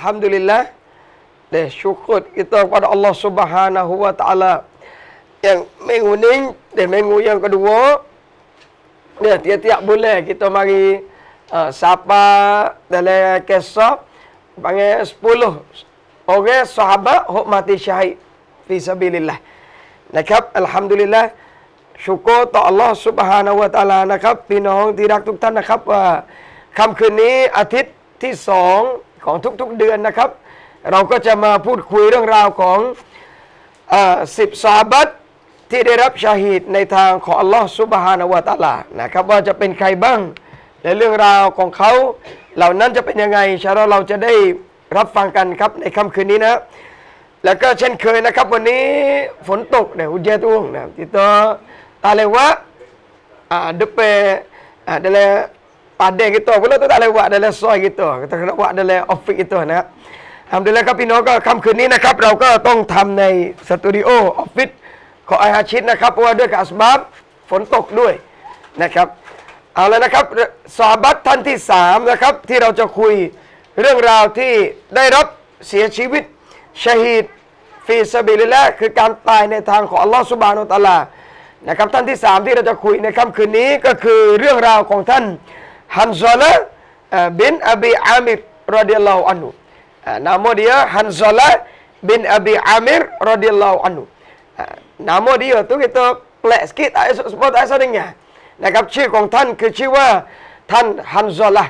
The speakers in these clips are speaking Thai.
Alhamdulillah Deh syukur kita kepada Allah Subhanahu Wa Taala yang minggu ni dan minggu yang kedua ya tiap-tiap bulan kita mari uh, sapa dalam kisah panggil 10 orang sahabat hok mati syahid fi sabilillah. Nakab alhamdulillah syukur ta Allah Subhanahu Wa Taala นะครับพี่น้องที่รักทุกท่านนะครับว่าค่ำคืนนี้อาทิตย์ที่สอง ของทุกๆเดือนนะครับ เราก็จะมาพูดคุยเรื่องราวของสิบซาบัตที่ได้รับชาฮิดในทางของอัลลอฮ์ซุบฮานาวะตะลานะครับว่าจะเป็นใครบ้างและเรื่องราวของเขาเหล่านั้นจะเป็นยังไงชาเราเราจะได้รับฟังกันครับในค่ำคืนนี้นะ แล้วก็เช่นเคยนะครับ วันนี้ฝนตกเนี่ยอุจเจตุงนะที่ตัวตาเลวะอ่าเดเปอ่าเดล Padang kita pula tu tak lewat dalam soy kita. Kita kena buat dalam office kita nak. Alhamdulillah ครับพี่น้องก็ค่ำคืนนี้นะครับ เราก็ต้องทำในสตูดิโอออฟฟิศของไอฮาชิดนะครับเพราะว่าด้วยกับสบับฝนตกด้วยนะครับ เอาแล้วนะครับสาบัตท่านที่สามนะครับที่เราจะคุยเรื่องราวที่ได้รับเสียชีวิตชาฮีดฟีสบิลิละคือการตายในทางของอัลลอฮฺสุบานุตะลานะครับท่านที่สามที่เราจะคุยในค่ำคืนนี้ก็คือเรื่องราวของท่าน Hanzalah bin Abi Amir radhiyallahu anhu. Nama dia Hanzalah bin Abi Amir radhiyallahu anhu. Nama dia tu kita pelak sikit tak sebab tak ada dengar. นะครับชื่อของท่านคือชื่อว่าท่านฮันซอละ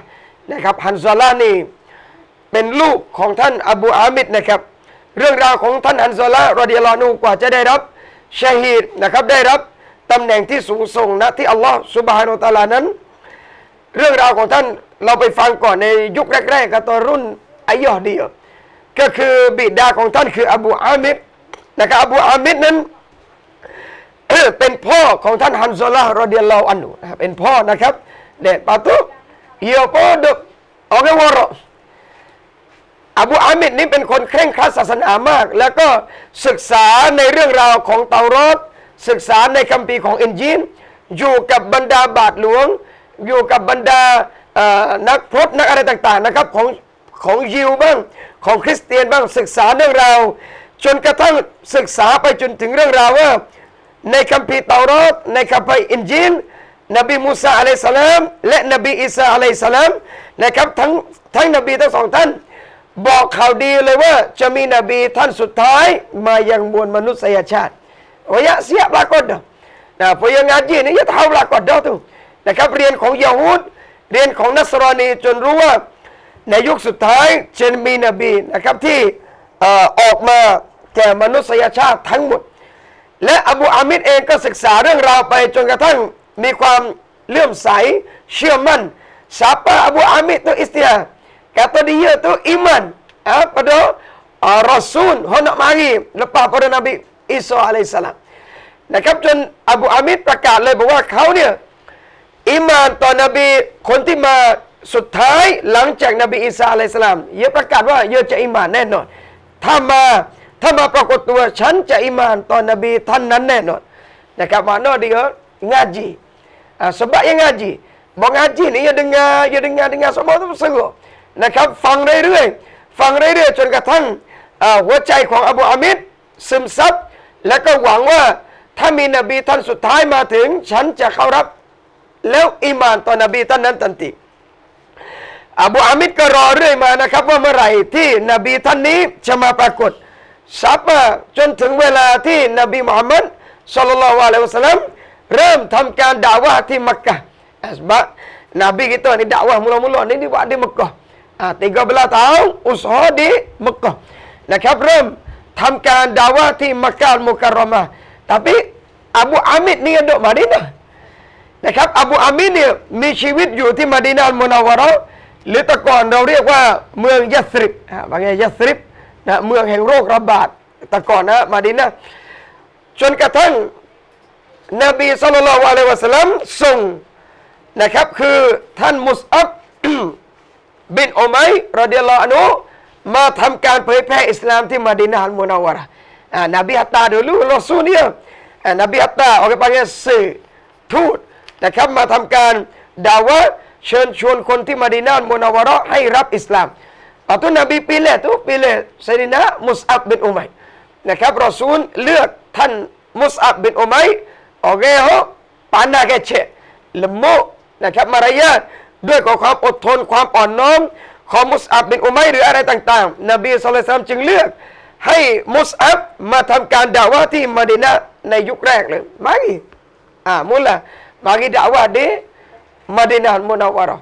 นะครับฮันซอละนี่เป็นลูกของท่านอบูอามิดนะครับเรื่องราวของท่านฮันซอละรอดิยัลลอฮุกว่าจะได้รับชาฮีดนะครับได้รับตำแหน่งที่สูงส่งนะที่อัลลอฮ์สุบฮานุตะลานั้น เรื่องราวของท่านเราไปฟังก่อนในยุคแรกๆกับตอนรุ่นอายอเดียวก็คือบิดาของท่านคืออบูอามิดนะครับอบูอามิดนั้นเป็นพ่อของท่านฮันซอลาฮ์รอเดียลลออันนุเป็นพ่อนะครับเด็ดปาตุเยโปดโอเควอรอบูอามิดนี้เป็นคนเคร่งครัดศาสนามาก แล้วก็ศึกษาในเรื่องราวของเตารอดศึกษาในคัมภีร์ของอินจีนอยู่กับบรรดาบาทหลวง อยู่กับบรรดานักพรตนักอะไรต่างๆนะครับของของยิวบ้างของคริสเตียนบ้างศึกษาเรื่องราวจนกระทั่งศึกษาไปจนถึงเรื่องราวว่าในคัมภีร์เตารอดในคัมภีร์อินจีลนบีมูซาอะลัยสลามและนบีอิสาอะลัยสลามนะครับทั้งทั้งนบีทั้งสองท่าน บอกข่าวดีเลยว่าจะมีนบีท่านสุดท้ายมายังมวลมนุษยชาติโอ้ยเสียบลากดนะพยังงานจีนี่ยะเท้าลากดดอตุ นะครับเรียนของยาฮูดเรียนของนัสรอนีจนรู้ว่าในยุคสุดท้ายเจะมีนบีนะครับที่ออกมาแก่มนุษยชาติทั้งหมด และอบูอามิดเองก็ศึกษาเรื่องราวไปจนกระทั่งมีความเลื่อมใสเชื่อมั่น siapa Abu Amid tu istilah kata dia tu iman ah, pada uh, Rasul hendak mari lepas pada Nabi Isa AS นะครับจนอบูอามิดประกาศเลยบอกว่าเขาเนี่ย อิมานต่อนบีคนที่มาสุดท้ายหลังจากนบีอีสาอะลัยสลามเยอะประกาศว่าเยอะจะอิมานแน่นอน ถ้ามาถ้ามาปรากฏตัวฉันจะอิมานต่อนบีท่านนั้นแน่นอนนะครับมาโนดีก็ ngaji sebab yang ngaji บอก ngaji นี่อย่าดึงอย่าดึงดึงสมองต้องสงบนะครับฟังเรื่อยๆฟังเรื่อยๆจนกระทั่งหัวใจของอบูอามิดซึมซับแล้วก็หวังว่าถ้ามีนบีท่านสุดท้ายมาถึง ฉันจะเข้ารับ แล้วอิมานต่อนบีท่านนั้นทันทีอบูอามิดก็รอเรื่อยมานะครับว่าเมื่อไหร่ที่นบีท่านนี้จะมาปรากฏสับมาจนถึงเวลาที่นบีมุฮัมมัดสุลลัลวะลัยวะสัลลัมเริ่มทำการด่าวะที่มักกะsebab Nabi kita ni dakwah mula-mula ni dibuat di Mekah. Ha, 13 tahun usaha di Mekah. นะครับเริ่มทำการด่าวะที่มักกะมุการรอมะแต่อบูอามิดนี่ดอกมาดินะ นะครับอบูอามินเนี่ยมีชีวิตอยู่ที่มาดินาอัลมุนาวาระหรือแต่ก่อนเราเรียกว่าเมืองยัสริบบางแง่ยัสริบนะเมืองแห่งโรคระบาดแต่ก่อนนะมาดินาจนกระทั่งนบีสุลต่านละอะลัยวะสัลลัมส่งนะครับคือท่านมุสอับบินอุมัยรดิยลลอฮุอันุมาทำการเผยแพร่อิสลามที่มาดินาอัลมุนาวาระนบีฮัตตา dulu Rasul dia Nabi Hatta orang panggil สื่อทูต นะครับมาทำการด่าวะเชิญชวนคนที่มาดินามุนาวาระให้รับอิสลาม Atau Nabi pilih tu pilih Sayyidina Mus'ab bin Umay นะครับรอซูลเลือกท่านมุสอับบินอุมัยโอเคฮะปานาแกเชละโมนะครับมารยาทด้วยกับความอดทนความอ่อนน้อมของมุสอับบินอุมัยหรืออะไรต่างๆ นบีสุลต่านจึงเลือก ให้มุสอับมาทำการด่าว่าที่มาดินะในยุคแรกเลยมากีอ่ามุลละ มากีด่าว่าดีมาดินะมุนาวาระ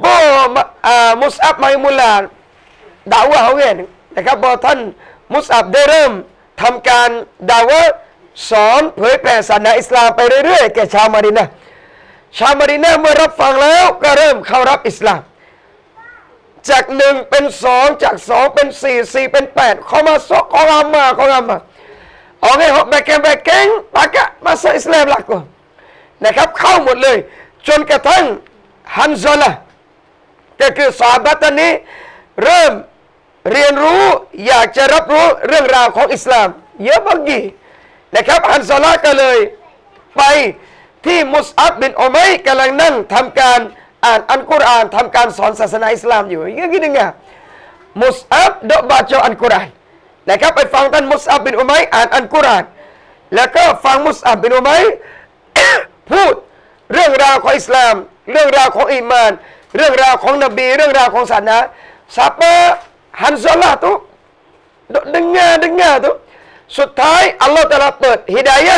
โบอ่ามุสอับมามุลละด่าว่าเขาเองนะครับพอท่านมุสอับได้เริ่มทำการด่าวะสอนเผยแผ่ศาสนาอิสลามไปเรื่อยๆแก่ชาวมาดินะชาวมาดินะเมื่อรับฟังแล้วก็เริ่มเข้ารับอิสลาม จากหนึ่งเป็นสองจากสองเป็นสี่สี่เป็นแปดเขามาสอเขางามาเขางามาโอเคหกแบกแกงแบกแกงปากะมาสอิสลามหลักก่อน นะครับ เข้าหมดเลย จนกระทั่งฮันซอละก็คือสาบัตนี้ เริ่มเรียนรู้อยากจะรับรู้เรื่องราวของอิสลาม เยอะบางทีนะครับฮันซาลาก็เลยไปที่มุสอับบินอุมัยกำลังนั่งทำการอ่านอัลกุรอานทำการสอนศาสนาอิสลามอยู่ย่างนี้นึงอะมุสอับดบาจอัลกุรอานนะครับไปฟังท่านมุสอับบินอุมัยอ่านอัลกุรอานแล้วก็ฟังมุสอับบินอุมัย พูดเรื่องราวของอิสลาม เรื่องราวของอีมาน เรื่องราวของนบี เรื่องราวของศาสนาซาบะ Hanzalah tu duk dengar dengar tu สุดท้ายอัลลอฮฺตะลาเปิดฮิดายะ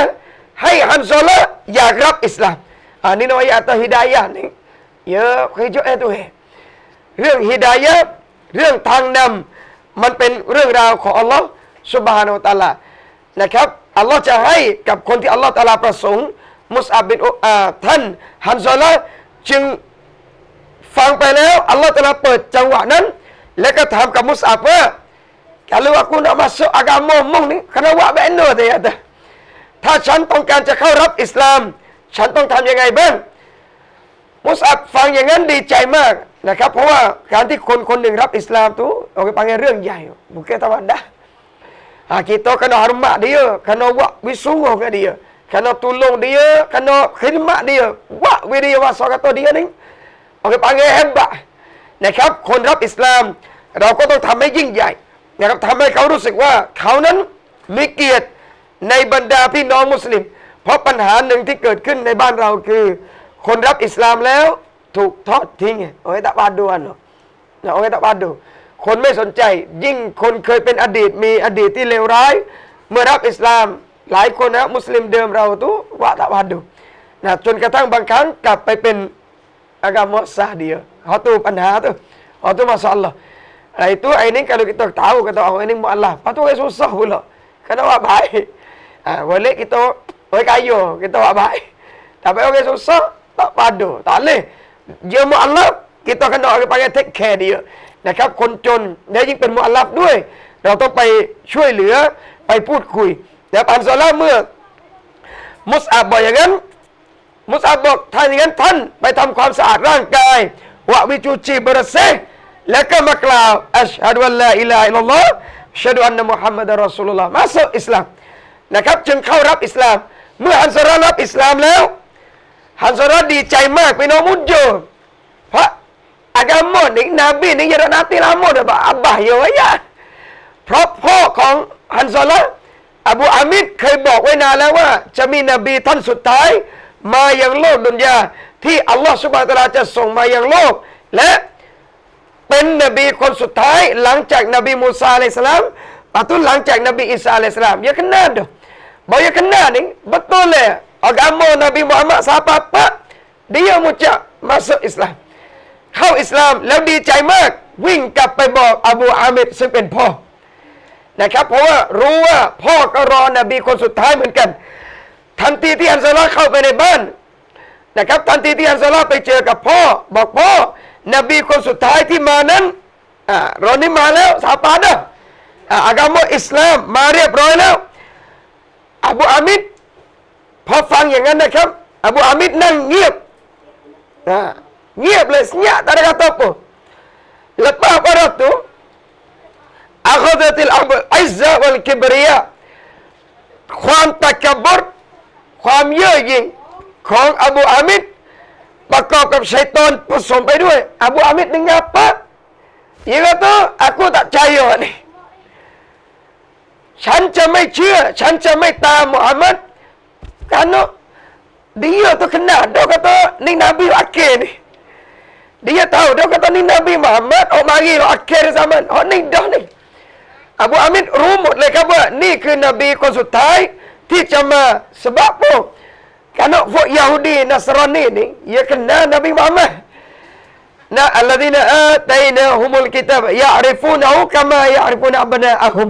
ให้ฮันซอละอยากรับอิสลามอันนี้น้อยอัตฮิดายะนี่เยอะเคยเอตัวเรื่องฮิดายะเรื่องทางนำมันเป็นเรื่องราวของอัลลอฮฺสุบฮานาอัลลอฮฺนะครับอัลลอฮฺจะให้กับคนที่อัลลอฮฺตะลาประสงค์ มุสอับบินท่านฮันซอละจึงฟังไปแล้วอัลลอฮฺตะลาเปิดจังหวะนั้น แล้วก็ถามกับมุสอับว่า kalau aku nak masuk agama mong ni kena buat benda dia kata ถ้าฉันต้องการจะเข้ารับอิสลาม ฉันต้องทำยังไงบ้างมุสอับฟังอย่างนั้นดีใจมากนะครับ เพราะว่าการที่คนคนหนึ่งรับอิสลาม tu orang panggil เรื่องใหญ่ bukan tawadah ha, kita kena hormat dia kena buat wisungguh ke dia kena tolong dia kena khidmat dia buat dia wasa kata dia ni orang panggil hebat นะครับ คนรับอิสลาม เราก็ต้องทำให้ยิ่งใหญ่นะครับทำให้เขารู้สึกว่าเขานั้นมีเกียรติในบรรดาพี่น้องมุสลิม เพราะปัญหาหนึ่งที่เกิดขึ้นในบ้านเราคือ คนรับอิสลามแล้วถูกทอดทิ้งโอ้ยตะบาดูอันเนาะโอ้ยตะบาดู คนไม่สนใจ ยิ่งคนเคยเป็นอดีตมีอดีตที่เลวร้าย เมื่อรับอิสลาม หลายคนนะมุสลิมเดิมเราตุว่าตะบาดูนะจนกระทั่งบางครั้งกลับไปเป็นอากามุสซาเดียเขาตูปัญหาตัวเขาตูมาสอนเรา Nah itu ini kalau kita tahu kata orang ini mu'alaf. Lepas tu orang susah pula. Kena buat baik. Ha, boleh kita orang kaya, kita buat baik. Tapi orang susah, tak padu. Tak boleh. Dia mu'alaf, kita kena orang panggil take care dia. นะครับคนจนและยิ่งเป็นมุอัลลัฟด้วย เราต้องไปช่วยเหลือไปพูดคุย แต่อันซอลาเมื่อ มุสอับบอกอย่างนั้น มุสอับบอกถ้าอย่างนั้นท่านไปทำความสะอาดร่างกายวะวิจูจีบรเซแล้วก็มากล่าวอัชฮะดุลลอฮ์อิลาอิลลอฮ์ชะดุอันนมุฮัมมัดรอสูลุลลอฮ์มาสู่อิสลามนะครับ จึงเข้ารับอิสลาม เมื่อฮันซาระรับอิสลามแล้วฮันซาระดีใจมากไปน้องมุจโจเพราะ agama ni Nabi ni ya nanti lama dah pak abah ya ya เพราะพ่อของฮันซอละ อบูอามิดเคยบอกไว้นานแล้วว่า จะมีนบีท่านสุดท้าย มายังโลกดุนยา ที่อัลลอฮฺสุบานตะลาจะส่งมายังโลก และเป็นนบีคนสุดท้าย หลังจากนบีมูซาอะลัยสลามปะตุหลังจากนบีอิสาอะลัยสลาม ya kenal tu bahwa ya kenal ni betul lah agama Nabi Muhammad siapa apa dia mengucap masuk Islam เข้าอิสลามแล้วดีใจมากวิ่งกลับไปบอกอบูอามิดซึ่งเป็นพ่อ นะครับ เพราะว่ารู้ว่าพ่อก็รอนบีคนสุดท้ายเหมือนกัน ทันทีที่อันซาลาเข้าไปในบ้านนะครับ ทันทีที่อันซาลาไปเจอกับพ่อ บอกพ่อนบีคนสุดท้ายที่มานั้นอ่ารอนี้มาแล้วสาปานะอากามอิสลามมาเรียบร้อยแล้วอบูอามิดพอฟังอย่างนั้นนะครับอบูอามิดนั่งเงียบอ่า Ngiap lah senyap tak ada kata apa. Lepas pada tu Akhadatil Azza wal Kibriya ความตะกบรความเย่อหยิ่งของอบูอามิดประกอบกับชัยตอนผสมไปด้วย อบูอามิด dengar apa Dia kata, aku tak percaya ni. ฉันจะไม่เชื่อ ฉันจะไม่ตามมุฮัมมัด Kerana dia tu kenal. Dia kata, ni Nabi akhir ni. Dia tahu. Dia kata, ni Nabi Muhammad. Oh, mari lah akhir zaman. Oh, ni dah ni. Abu Amin rumut lah kata, ni ke Nabi คนสุดท้ายที่จะมา sebab apa? Kerana buat Yahudi Nasrani ni, ia kenal Nabi Muhammad. Nah, alladzina atainahumul kitab ya'rifunahu kama ya'rifuna abna'ahum.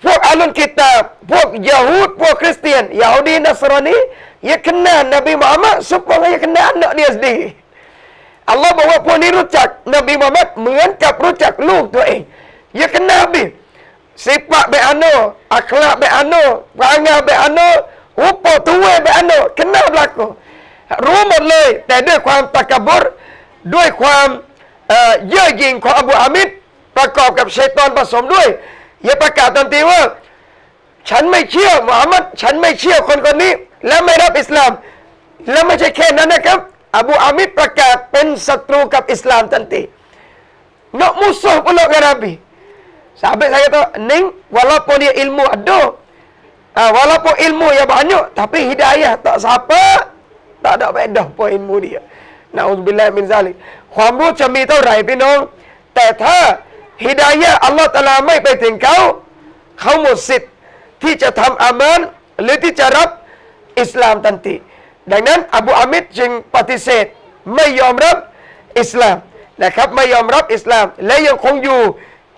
Pok alun kitab, pok Yahud, pok Kristian, Yahudi Nasrani, ia kenal Nabi Muhammad supaya ia kenal anak dia sendiri. Allah bawa pun ni rucak Nabi Muhammad menganggap rucak lu tu eh. Ia kenal Nabi. Sifat baik anu, akhlak baik anu, perangai baik anu, rupa tua baik anu, kenal berlaku. รู้หมดเลย แต่ด้วยความตะกบุรด้วยความเอ่อเย่อหยิ่งของอบูอามิดประกอบกับชัยตอนผสมด้วยอย่าประกาศทันทีว่า ฉันไม่เชื่อมุฮัมมัดฉันไม่เชื่อคนคนนี้ และไม่รับอิสลาม และไม่ใช่แค่นั้นนะครับ อบูอามิดประกาศเป็นศัตรูกับอิสลามทันที nak musuh pula dengan Nabi. Sahabat saya kata, Ning, walaupun dia ilmu ada, ha, walaupun ilmu yang banyak, tapi hidayah tak siapa, tak ada bedah pun ilmu dia. Na'udzubillah min zalik. ความรู้จะมีเท่าไหร่พี่น้อง แต่ถ้าฮิดายะอัลลอฮฺตะลาไม่ไปถึงเขา เขาหมดสิทธิ์ที่จะทำอามานหรือที่จะรับอิสลามทันที ดังนั้น อบูอามิดจึงปฏิเสธไม่ยอมรับอิสลามนะครับไม่ยอมรับอิสลาม และยังคงอยู่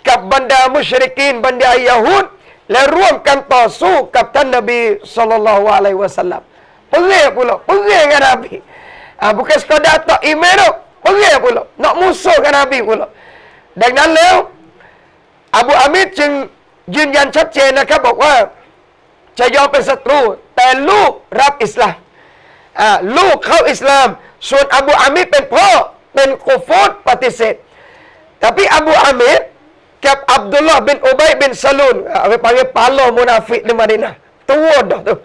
กับบรรดามุชริกีนบรรดายาฮูดและร่วมกันต่อสู้กับท่านนบีสุลต่านละฮ์อะลัยฮิวะสัลลัม Pelik pula. Pelik dengan Nabi. Ha, bukan sekadar tak iman tu. Pelik pula. Nak musuhkan Nabi pula. ดังนั้นแล้ว อบูอามิดจึงยืนยันชัดเจนนะครับ บอกว่า จะยอมเป็นศัตรู แต่ลูกรับอิสลามอ่าลูกเข้าอิสลาม ส่วนอบูอามิดเป็นพ่อ เป็นกูฟอดปฏิเสธ tapi Abu Amir กับอับดุลลาห์บิ Kap Abdullah bin Ubay bin Salun. Ah, Habis panggil pala munafik di Madinah. Tua dah tu.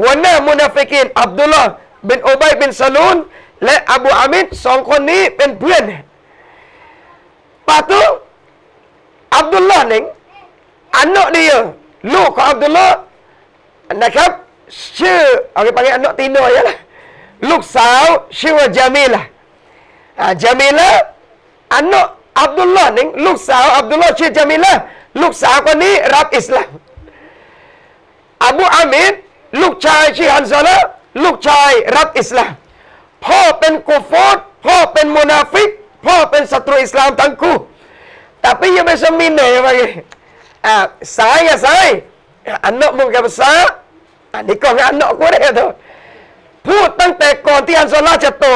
Huwana munafikin Abdullah bin Ubay bin Salun. Le Abu Amin songkon ni bin Buen. Patu Abdullah ni. Anak dia. Lu ke Abdullah. Nak kap. Si. Habis panggil anak tina ya lah. Lu sao. Si Jamilah. Ha, Jamilah. Ah, lah, anak อับดุลลาห์นี่ลูกสาวอับดุลลาห์ชื่อจามิละลูกสาวคนนี้รับอิสลามอบูอามิดลูกชายชื่อฮันซาละลูกชายรับอิสลามพ่อเป็นกูฟอดพ่อเป็นมุนาฟิก พ่อเป็นศัตรูอิสลามทั้งคู่ tapi ia bisa mina ya bagi ah saya saya anak mun กับสาอันนี้ก็งานนอกกูได้ tu พูดตั้งแต่ก่อนที่อันซอลาจะโต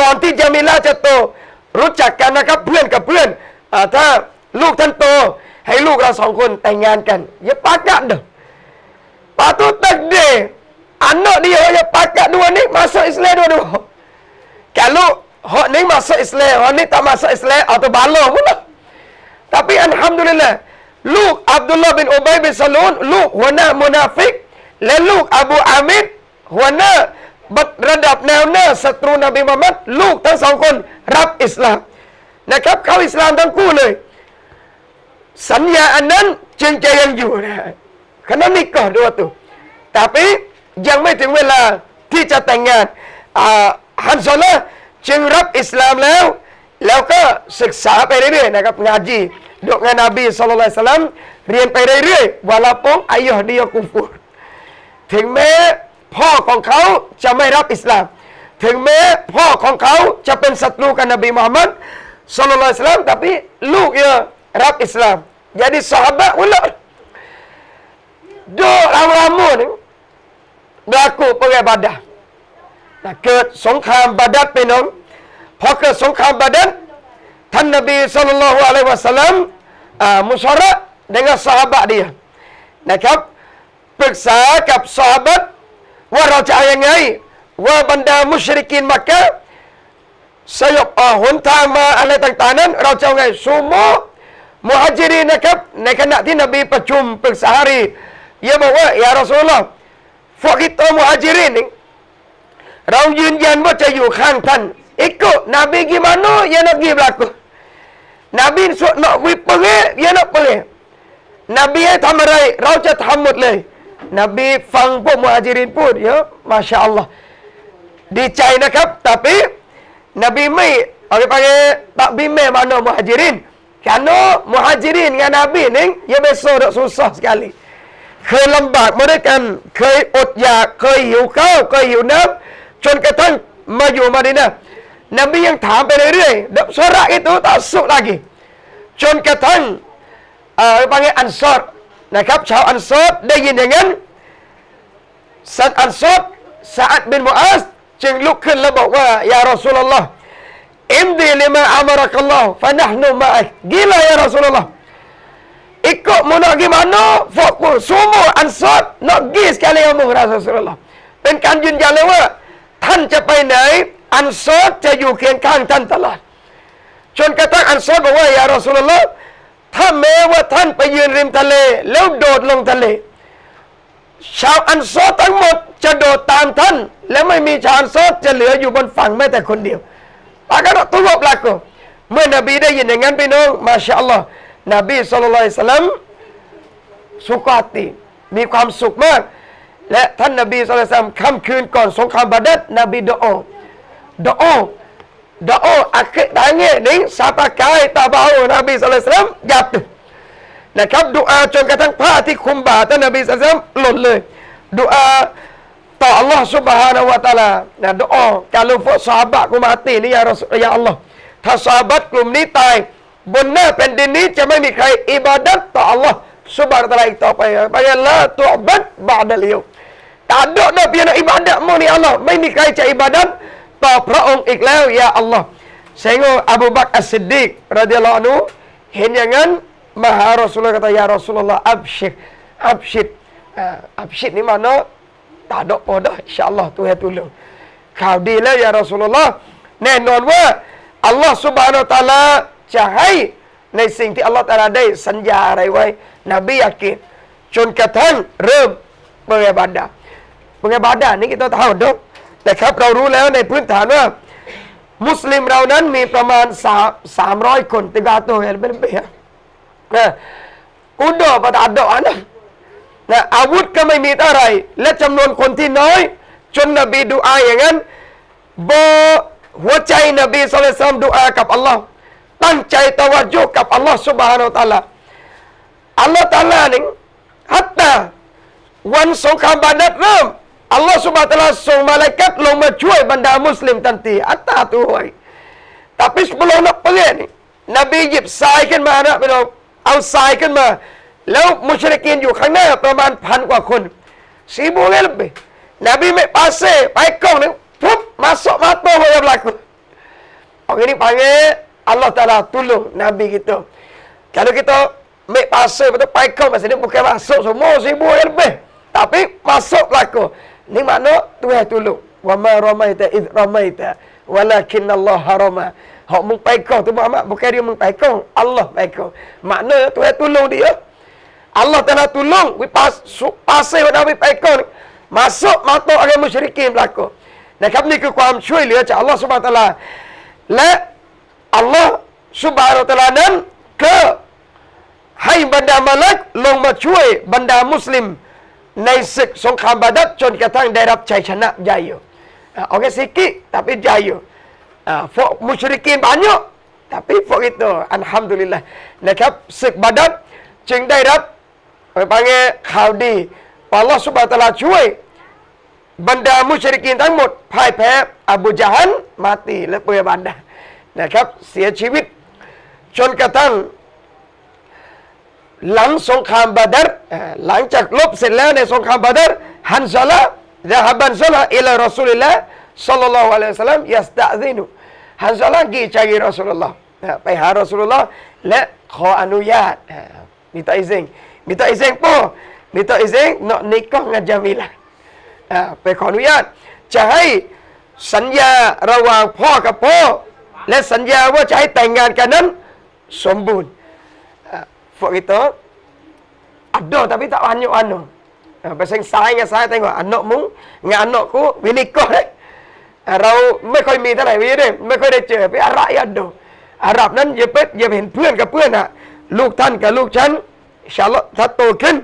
ก่อนที่จามิลาจะโต รู้จักกันนะครับเพื่อนกับเพื่อนอ่าถ้าลูกท่านโต ให้ลูกเราสองคนแต่งงานกัน อย่าปากกันเด้อ Patut takdir anak dia yang pakat dua ni masuk Islam dua-dua. Kalau hak ni masuk Islam, hak ni tak masuk Islam atau bala pula. Tapi alhamdulillah, Luke Abdullah bin Ubay bin Salun, Luke wana munafik, dan Luke Abu Amid wana ระดับแนวหน้าศัตรูนบีมุฮัมมัดลูกทั้งสองคนรับอิสลามนะครับเข้าอิสลามทั้งคู่เลย สัญญาอันนั้นจึงจะยังอยู่นะ karena nikah dua tu. Tapi yang ไม่ถึงเวลาที่จะแต่งงานฮันซอลจึงรับอิสลามแล้ว แล้วก็ศึกษาไปเรื่อยๆนะครับงาจีดกงานนบีสุลต่านสลัมเรียนไปเรื่อยๆวาลาปงอายอดียกุฟูรถึงแม้ พ่อของเขาจะไม่รับอิสลาม ถึงแม้พ่อของเขาจะเป็นศัตรูกับนบีมุฮัมมัดสุลต่านสลัม tapi ลูกเนี่ยรับอิสลาม jadi sahabat pula Duk lama-lama ni berlaku perang badan. Nah, ke สงครามบาดัดไปน้องพอเกิดสงครามบาดัดท่านนบีสัลลัลลอฮุอะลัยฮิวะสัลลัมมุชาระ dengan sahabat dia นะครับปรึกษากับสาบัต ว่าเราจะเอายังไง ว่าบรรดามุชริกินมักกะสยบอหนทางมาอะไรต่างๆนั้น เราจะเอาไงซูโมมุฮัจิรีนะครับ ในขณะที่นบีประชุมปรึกษาหารี ia bawa ya Rasulullah พวก kita muhajirin ni เรายืนยันว่าจะอยู่ข้างท่าน ikut Nabi gimana yang Nabi berlaku นบีสุด nak we pergi dia nak pergi นบีให้ทำอะไร เราจะทำหมดเลย นบีฟังพวกมุฮัจิรินพูดเยอะมาชาอัลลอฮ์ดีใจนะครับ tapi Nabi mai orang panggil takbir mai mana muhajirin kerana muhajirin dengan Nabi ni dia besar dak susah sekali เคยลำบากมาด้วยกัน เคยอดอยาก เคยหิวข้าว เคยหิวน้ำ จนกระทั่งมาอยู่มาดีนะนบียังถามไปเรื่อยๆดับสระitu tak masuk lagi จนกระทั่งเอ่อปังอันซอด นะครับ ชาวอันซอดได้ยินอย่างนั้นสัตอันซอดซาอัดบินมุอัสจึงลุกขึ้นแล้วบอกว่ายารอสูลลอฮ์อิมดีลิมาอามารักัลลอฮ์ฟะนะห์นุมะอิกกิลายารอสูลลอฮ์ ikut mu nak pergi mana fokus semua ansar nak pergi sekali kamu Rasulullah เป็นการยืนยันเลยว่า ท่านจะไปไหน อันซอดจะอยู่เคียงข้างท่านตลอดจนกระทั่งอันซอดบอกว่ายารอสุลลอฮ์ ถ้าแม้ว่าท่านไปยืนริมทะเล แล้วโดดลงทะเล ชาวอันซอทั้งหมดจะโดดตามท่าน และไม่มีชาวอันซอจะเหลืออยู่บนฝั่งแม้แต่คนเดียวปากกันตุลบลักก็เมื่อนบีได้ยินอย่างนั้นพี่น้องมาชาอัลลอฮ์นบีสุลต่านสลัมสุขติมีความสุขมาก และท่านนบีสุลต่านค่ำคืนก่อนสงครามบาดัดนบีดอดอดอ akhir tanya ni siapa kai tak bau Nabi sallallahu alaihi wasallam jatuh นะครับดุอาจนกระทั่งผ้าที่คุมบ่าท่านนบีสัลลัมหล่นเลยดุอาต่อ Allah Subhanahu wa taala นะดุอา kalau pun sahabat ku mati ni ya Rasul ya Allah ถ้า sahabat กลุ่มนี้ตาย บนหน้าแผ่นดินนี้จะไม่มีใครอิบาดัตต่อ Allah Subhanahu wa taala อีกต่อไปไปละตุบัดบาดเลียวtak ada dah pian ibadat mu ni Allah ไม่มีใครจะอิบาดัต ต่อพระองค์อีกแล้วยาอัลลอฮ์เซงอบูบักอัสดิกระเดียลอนูเห็นอย่างนั้นมหารสุลกตายารสุลลอฮ์อับชิดอับชิดอับชิดนี่มานะตาดอกพอดอินชาอัลลอฮ์ตัวให้ตุลุงข่าวดีแล้วยารสุลลอฮ์แน่นอนว่าอัลลอฮ์สุบานุตาลาจะให้ในสิ่งที่อัลลอฮ์ตาลาได้สัญญาอะไรไว้ นบีอักีจนกระทั่งเริ่มเบงบาดาเบงบาดานี่กิตต้องทำดู แต่ครับเรารู้แล้วในพื้นฐานว่า มุสลิมเรานั้นมีประมาณสามสามร้อยคนติกาตัวเห็นเป็นเบียนะอุดอปตาดอนะนะอาวุธก็ไม่มีเท่าไหรและจำนวนคนที่น้อย จนนบีดูอาอย่างนั้นโบหัวใจนบีสุลต่านดูอากับอัลลอฮ์ตั้งใจตวัดยุกับอัลลอฮ์ سبحانه และ تعالى อัลลอฮ์ตาลาหนึ่งฮัตตาวันสงครามบาดัดเริ่ม อัลลอฮ์สุบฮาตะลาส่งมาลากัดลงมาช่วยบรรดามุสลิมทันทีอัตตาตัวไว้ tapi sebelum nak pergi ni Nabi หยิบทรายขึ้นมานะพี่น้องเอาทรายขึ้นมา แล้วมุชริกินอยู่ข้างหน้าประมาณพันกว่าคนสีบูเลบนบีไม่ปาเซ่ไปกล้องนึงปุ๊บมาสมาโตมาyang belakang Orang ini panggil Allah Ta'ala tolong Nabi kita. Kalau kita make pasal betul paikau masa ni bukan masuk semua seribu yang lebih. Tapi masuk laku. Ni makna Tuhan tolong. Wa ma ramaita id ramaita walakin Allah harama. Hak mung tu Muhammad bukan dia mung Allah paikau. Makna Tuhan tolong dia. Allah telah tolong we pas pasai pada we paikau ni. Masuk mata orang musyrikin belaka. Nah kami ni ke kuam syui lihat Allah subhanahu taala. La Allah subhanahu taala dan ke hai benda malak long macuai benda muslim ในศึกสงครามบาดัดจนกระทั่งได้รับชัยชนะใหญ่อยู่โอเคสิกิแต่เป็นใหญ่อยู่พวกมุชริกินบานเยอะแต่พวก itu alhamdulillah นะครับศึกบาดัดจึงได้รับไปไงข่าวดีอัลลอฮ์สุบะตะลาช่วย บรรดามุชริกินทั้งหมดพ่ายแพ้อบูจาฮันมาตีและเปรบันดานะครับเสียชีวิตจนกระทั่ง หลังสงครามบาดัรหลังจากลบเสร็จแล้วในสงครามบาดัรฮันซาลาดะฮับันซาลาอิลารอสูลิลละสัลลัลลอฮุอะลัยฮิวะสัลลัมยัสตะซินุฮันซาลากีจากีรอสูลุลลอฮ์ไปหารอสูลุลลอฮ์และขออนุญาตมีตาอิเซงมีตาอิเซงโปมีตาอิเซงเนาะนิกงจามิลาไปขออนุญาต จะให้สัญญาระหว่างพ่อกับพ่อ และสัญญาว่าจะให้แต่งงานกันนั้น สมบูรณ์ พวกitu ada tapi tak banyak anu pasal saya dengan saya tengok anakmu dengan anakku we nikah deh เราไม่ค่อยมีเท่าไหร่วีเด้ไม่ค่อยได้เจอพี่อะไรอันดู อาหรับนั้นอย่าเป็ดอย่าเห็นเพื่อนกับเพื่อนอ่ะ ลูกท่านกับลูกฉันอินชาอัลลอฮ์ถ้าโตขึ้น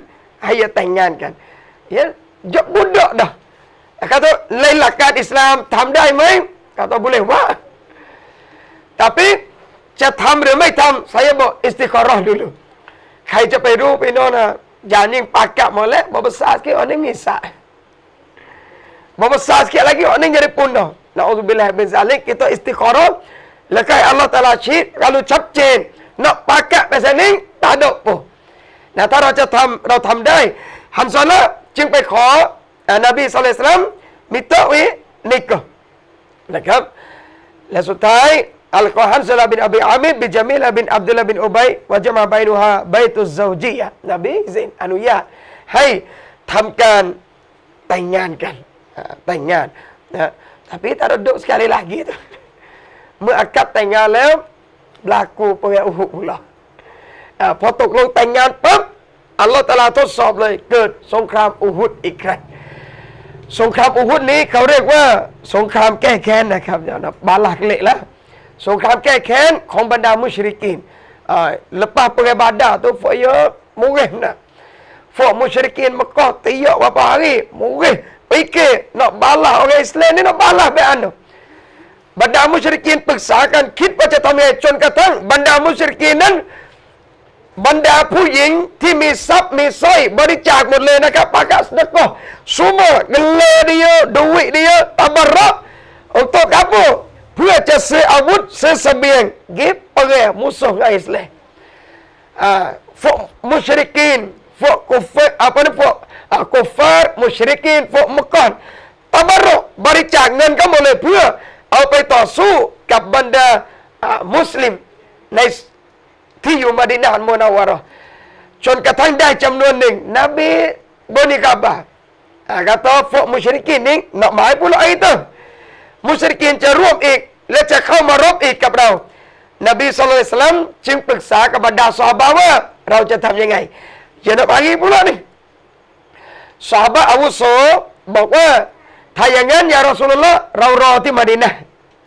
ให้อย่าแต่งงานกันya ya budak dah kata lain lakat Islam ทำได้ไหม kata boleh buat tapi จะทำหรือไม่ทำ saya บอกอิสติคารอห์ dulu ใครจะไปรู้ไปโน่นนะอย่านิ่งปากกะมาแล้วบอกภาษาsikit orang ni ngisakบอกภาษา sikit lagi orang ni jadi punah Na'udzubillah bin zalik kita istikharah Lekai Allah Ta'ala syid Kalau ชัดเจน nak pakat pasal ni tak ada apa นะถ้าเราจะทำเราทำได้ฮันซอละจึงไปขออ่านบีสุลต่านมิตรวินิกนะครับและสุดท้าย อัลกอฮันซอลาบินอบีอามิดบิจามิลบินอับดุลลาบินอุบัยวะจมาบายนุฮาบายตุซาวจียะนบีซินอนุญาตให้ทำการแต่งงานกันอ่าแต่งงานนะ tapi tak duduk sekali lagi tu มื่ออากับแต่งงานแล้วberlaku perang Uhud pula อ่าพอตกลงแต่งงานปั๊บอัลลอฮฺตะอาลาทดสอบเลย เกิดสงครามอุฮุดอีกครั้งสงครามอุฮุดนี้เขาเรียกว่า สงครามแก้แค้นนะครับเดี๋ยวนะบาลักเละแล้ว สงครามแก้แค้นของบรรดามุชริกินอ่า lepas perang badar tu faya murih nak Fok musyrikin Mekah tiyak berapa hari Murih Fikir Nak balas orang Islam ni nak balas be anu บรรดามุชริกีนปรึกษากันคิดว่าจะทำยังไงจนกระทั่งบรรดามุชริกีนนั้น บรรดาผู้หญิงที่มีทรัพย์มีสร้อยบริจาคหมดเลยนะครับปากาสนก็ซุมเงินเลเดียดูวิเดียตบระอุตกับผู เพื่อจะซื้ออาวุธซื้อเสบียงกิบไปมุสลิมอิสลามอ่าพวกมุชริกีนพวกกุฟรapa ni พวกกุฟรมุชริกีนพวกมุกอนตบระบริจาคเงินก็หมดเลยเพื่อ เอาไปต่อสู้กับบรรดาอ่ามุสลิมในที่อยู่มาดินาอันโมนาวาระจนกระทั่งได้จำนวนหนึ่ง นบีบนิกาบะอ่ากาตอพวกมุชริกินนี้หนักหมายปุโรไอเตอร์ มุชริกินจะร่วมอีก และจะเข้ามารบอีกกับเรา นบีสุลต่านจึงปรึกษากับบรรดาสาบาว่า เราจะทำยังไงอย่านับอากีปุโรนี่สาบะอาวุโสบอกว่า ถ้าอย่างนั้นอย่ารอสุลละเรารอที่มาดินะ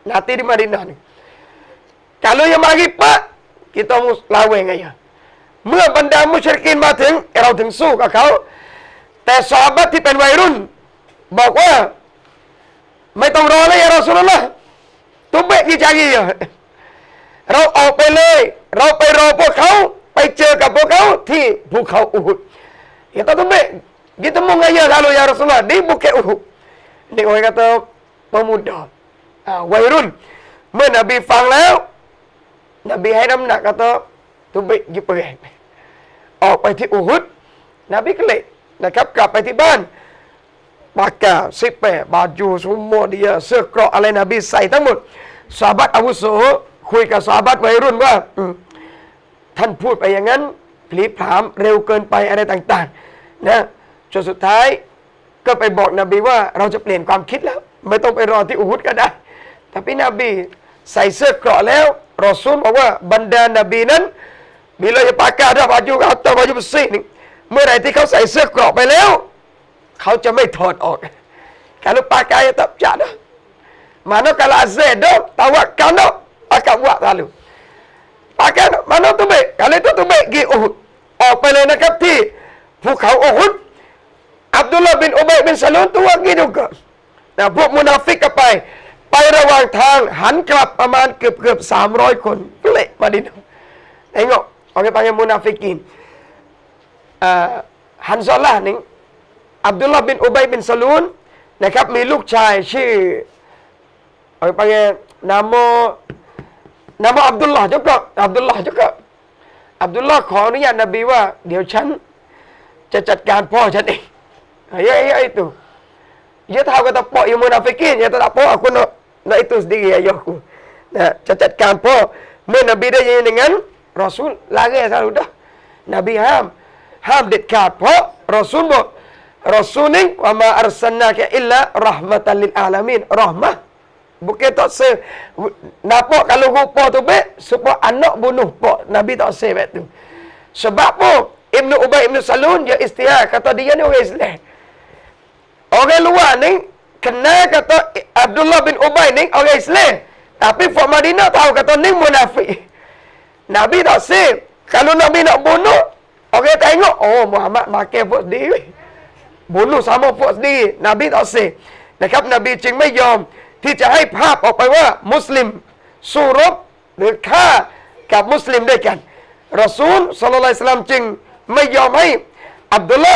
นาทีที่มาดินะนี่ kalau yang mari pak kita mus lawan aja เมื่อบรรดามุชริกินมาถึง เราถึงสู้กับเขา แต่สาบัตที่เป็นวัยรุ่น บอกว่า ไม่ต้องรอเลยเราสุลละตุ้มเบกี่จากีเราออกไปเลย เราไปรอพวกเขา ไปเจอกับพวกเขาที่ภูเขาอุหุดya tak tumbe kita mau ngaya kalau ya Rasulullah di bukit Uhud ni orang kata pemuda ah, วัยรุ่น เมื่อนบีฟังแล้ว นบีให้น้ำหนักกระตุบิยิบเปงออกไปที่อุฮุดนบีก็เลยนะครับ กลับไปที่บ้าน ปากกาซิปเปบาจูสุโมเดียเสื้อเกราะอะไรนบีใส่ทั้งหมดสาบัตอาวุโสคุยกับสาบัตวัยรุ่นว่าท่านพูดไปอย่างนั้นผลีผลามเร็วเกินไปอะไรต่างๆนะจนสุดท้ายก็ไปบอกนบีว่าเราจะเปลี่ยนความคิดแล้ว ไม่ต้องไปรอที่อุฮุดก็ได้ แต่พี่นบีใส่เสื้อเกราะแล้วรอซูลบอกว่าบรรดานบีนั้น bila dia pakai ada baju atau baju besi ni เมื่อไหร่ที่เขาใส่เสื้อเกราะไปแล้ว เขาจะไม่ถอดออก kalau pakai tak pecah dah mana kalau azad dah tawakal dah akan buat lalu pakai dah mana tu baik kalau itu tu baik pergi Uhud ออกไปเลยนะครับที่ภูเขาอุฮุดอับดุลลาห์บินอุบัยบินซาลูนตัวกี้ดูก็นะพวกมุนาฟิกก็ไปไประหว่างทางหันกลับประมาณเกือบเกือบสามร้อยคนเละมาดิน Tengok orang panggil munafikin. Uh, Hanzalah ni Abdullah bin Ubay bin Salun นะครับมีลูกชายชื่ อorang panggil nama nama Abdullah juga Abdullah juga Abdullah ขออนุญาตนบีว่า เดี๋ยวฉันจะจัดการพ่อฉันเองya ya itu dia tahu kata pak yang munafikin dia tak apa aku nak nak itu sendiri ayahku nah จะจัดการพ่อเมื่อนบีได้ยินอย่างนั้น รอซูลลาเกสารุดะนบีห้าม ห้ามเด็ดขาดเพราะรอซูลบอกรอซูลนี่ว่ามาอัลสันนาแค่อิลละรหมะตั rasulin wa ma arsalnaka illa rahmatan lil alamin. Rahmah. Bukan tak se nampak kalau rupa tu baik sebab anak bunuh pak nabi tak se baik tu. Sebab apa? Ibnu Ubay Ibnu Salun dia istiar. Kata dia ni orang Islam. Orang luar ni kena kata Abdullah bin Ubay ni orang Islam. Tapi Fort Madinah tahu kata ni munafik. Nabi tak se. Kalau nabi nak bunuh orang tengok oh Muhammad makan pun sendiri. Bunuh sama Fok sendiri. Nabi tak save. นะครับนบีจึงไม่ยอมที่จะให้ภาพออกไปว่ามุสลิมสู้รบหรือฆ่ากับมุสลิมด้วยกันรอซูลสุลลัลสลามจึงไม่ยอมให้อับดุลละ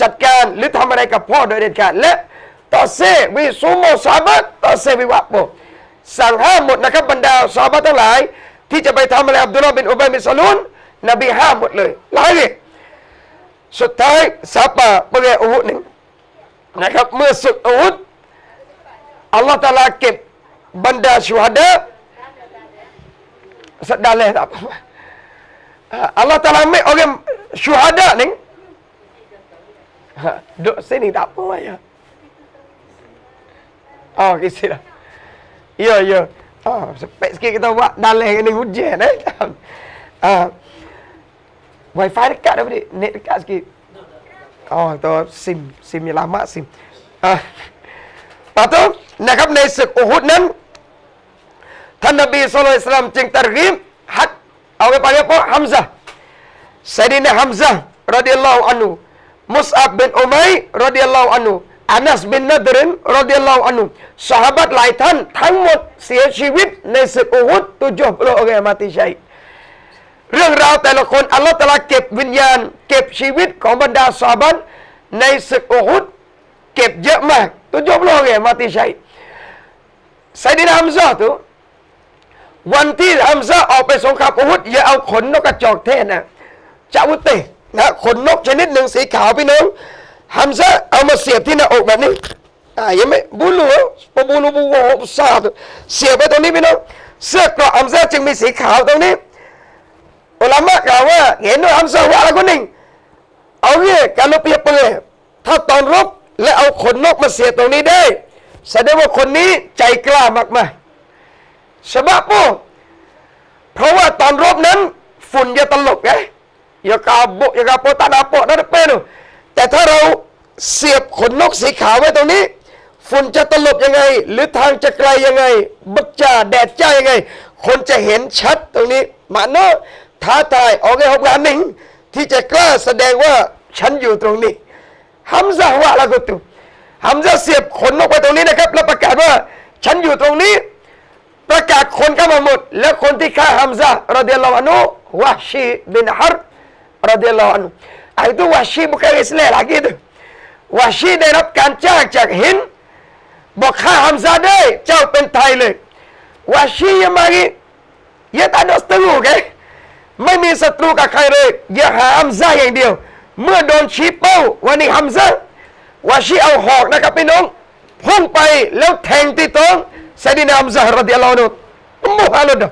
จัดการหรือทำอะไรกับพ่อโดยเด็ดขาดและต่อเซวิสุโมสาบัตต่อเซวิวะโบสั่งห้ามหมดนะครับบรรดาสาบัตทั้งหลาย ที่จะไปทำอะไรอับดุลลาบินอุบัยบินซาลุนนบีห้ามหมดเลยหลายเลย สุดท้ายซาบะเปรอุหุหนึ่งนะครับเมื่อศึกอุหุดอัลลอฮฺตาลาเก็บบรรดาชูฮัดะสัดดาเลยครับ Allah Ta'ala ambil orang syuhada ni ha, Duduk sini tak apa ya Oh kisah lah Ya ya oh, Sepek sikit kita buat dalih ni hujan eh uh, Wifi dekat dah balik Net dekat sikit Oh tu sim Sim yang lama sim uh, Lepas tu นะครับในศึกอุฮุดนั้นท่านนบีสุลต่านจึงตรีมฮัดเอาไปไปเพราะฮัมซะไซดินฮัมซะรดิยัลลอฮุอันุมุสอับบินอุมัยรดิยัลลอฮุอันุอานัสบินนัดรินรดิยัลลอฮุอันุสหบัตหลายท่านทั้งหมดเสียชีวิตในศึกอุฮุดตุจบโ เรื่องราวแต่ละคนอัลลอฮฺตะลาเก็บวิญญาณ เก็บชีวิตของบรรดาสหบัตในศึกอุฮุดเก็บเยอะมากตุจบโลกองมาติชัยไซดินฮัมซาตุวันที่ฮัมซาออกไปสงครามอุฮุดอย่าเอาขนนกกระจอกเทศนะจาวุเตนะขนนกชนิดหนึ่งสีขาวพี่น้องฮัมซาเอามาเสียบที่หน้าอกแบบนี้อ่ายังไม่บุลูปบุลูบูโวซาเสียบไปตรงนี้พี่น้องเสื้อกราฮัมซาจึงมีสีขาวตรงนี้ อุลามะกล่าวว่าเห็นว่าฮัมซาว่าอะไรคนหนึ่ง เอาเนี่ยการลบเปียเปรถ้าตอนรบและเอาขนนกมาเสียตรงนี้ได้ แสดงว่าคนนี้ใจกล้ามากมาสบายปุ๊เพราะว่าตอนรบนั้น ฝุ่นจะตลบไงอย่ากาโบอย่ากาโปตานาโปนั่นเป็นแต่ถ้าเราเสียบขนนกสีขาวไว้ตรงนี้ฝุ่นจะตลบยังไง หรือทางจะไกลยังไง บัจจาแดดจ้ายังไง คนจะเห็นชัดตรงนี้มาโน ท้าทายออกไงหกงานหนึ่งที่จะกล้าแสดงว่าฉันอยู่ตรงนี้ฮัมซาว่าละกุตุฮัมซาเสียบขนนกไปตรงนี้นะครับ แล้วประกาศว่า ฉันอยู่ตรงนี้ ประกาศคนเข้ามาหมด แล้วคนที่ฆ่าฮัมซารดิยัลลอฮุอันุวะชีบินฮาร์รดิยัลลอฮุอันุ itu wahsy bukan Islam lagi tu wahsy ได้รับการจ้างจากหินบอกฆ่าฮัมซาได้เจ้าเป็นไทยเลยวาชียังมาอีย่าตัดศัตรูแก ไม่มีศัตรูกับใครเลยอย่าหาฮัมซาอย่างเดียว เมื่อโดนชี้เป้าวันนี้ฮัมซาวาชีเอาหอกนะครับพี่น้องพุ่งไปแล้วแทงที่ท้องไซดินาฮัมซารดิยัลลอฮุอันมุฮัลลด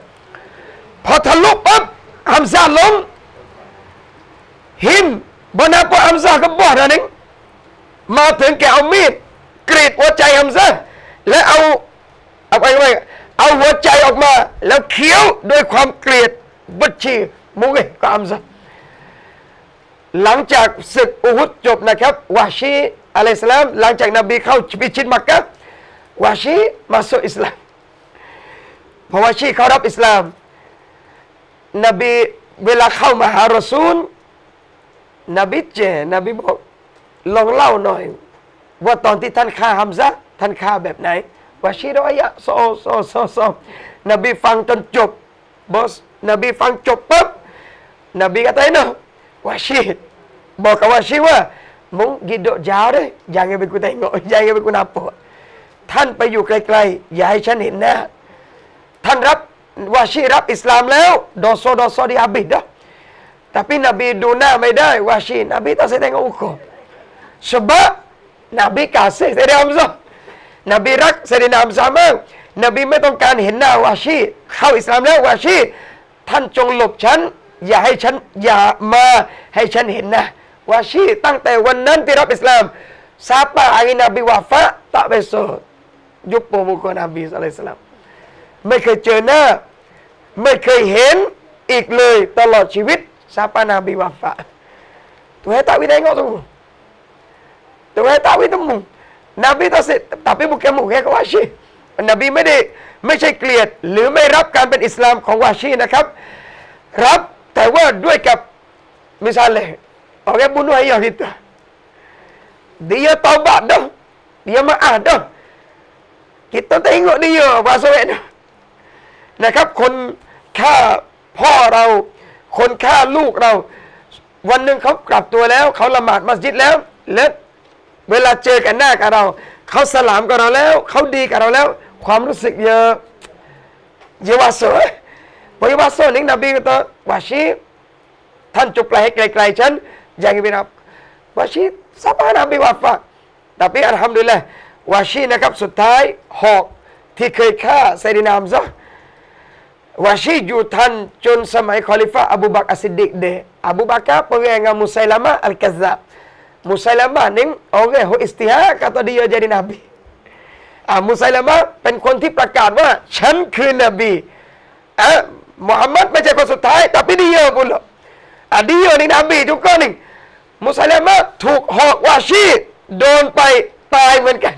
พอทะลุปั๊บฮัมซาล้มหินบรรดาพวกฮัมซาก็บอกนะนึงมาถึงแกเอามีดกรีดหัวใจฮัมซาและเอาเอาไปไว้เอาหัวใจออกมา แล้วเคี้ยวด้วยความเกลียด บัญชีมุกเกับฮัมซาหลังจากศึกอุฮุดจบนะครับวาชีอะลัยสลามหลังจากนบีเข้าพิชิตมักกะวาชีมาสู่อิสลามพอวาชีเขารับอิสลาม นบีเวลาเข้ามาหารอซูล นบีเจนบีบอกลองเล่าหน่อย ว่าตอนที่ท่านฆ่าฮัมซะท่านฆ่าแบบไหนวาชีรอยะโซโซโซโซนบีฟังจนจบบอส นบีฟังจบปุ๊บนบี katanya wahsy บอกกับวาชีว่ามึงกิดดยาวเลยอย่าให้ไปกูแต่งอย่าให้ไปกูนับปวดท่านไปอยู่ไกลๆอย่าให้ฉันเห็นหน้าท่านรับวาชีรับอิสลามแล้วดอโซดอโซดีอาบิดเด้อ tapi Nabi ดูหน้าไม่ได้วาชีนบีต้องแสดงอุก sebab Nabi kasih Sayyidina Hamzah Nabi รัก Sayyidina Hamzah มากนบีไม่ต้องการเห็นหน้าวาชีเข้าอิสลามแล้ววาชี ท่านจงหลบฉัน อย่าให้ฉันอย่ามาให้ฉันเห็นนะว่าชีตั้งแต่วันนั้นที่รับอิสลามซาปาอินาบิวาฟะตะเบโซยุบโปมุกนาบีสอะลัยสลามไม่เคยเจอหน้า ไม่เคยเห็นอีกเลยตลอดชีวิตซาปานาบีวาฟะตัวให้ตาวิได้งอตรงตัวให้ตาวิตรงมุงนบีตัดสินแต่เป็บุคคลมุกแค่ก็ว่าชี นบีไม่ได้ไม่ใช่เกลียด หรือไม่รับการเป็นอิสลามของวาชีนะครับ รับแต่ว่าด้วยกับ misalnya orang bunuh ayah kita dia taubat dah dia maaf dah kita tengok dia bahasa tu นะครับ คนฆ่าพ่อเรา คนฆ่าลูกเรา วันหนึ่งเขากลับตัวแล้ว เขาละหมาดมัสยิดแล้ว และเวลาเจอกันหน้ากับเรา เขาสลามกับเราแล้ว เขาดีกับเราแล้ว ความรู้สึกเยอะเยาวสวยพอเยาวสวยนี่นบีก็ตวาชี ท่านจงไปให้ไกลๆฉันอย่างนี้นะครับวาชีสบายนบีวาฟะแต่พี่อัลฮัมดุลิลละวาชีนะครับสุดท้ายหอกที่เคยฆ่าไซดินามซะวาชีอยู่ทันจนสมัยคอลิฟะอบูบักอัสซิดดิกเดอบูบักะpengengan Musailama al-Kazzab Musailama นี่ orang yang istihad kata dia jadi nabi อ่า มุสัยละมะเป็นคนที่ประกาศว่า ฉันคือนบีอะมุฮัมมัดไม่ใช่คนสุดท้ายแต่พี่ดีเยอะบุญอะดีเยอะนี่นบีทุกคนนี่มุสัยละมะถูกหอกวาชีโดนไปตายเหมือนกัน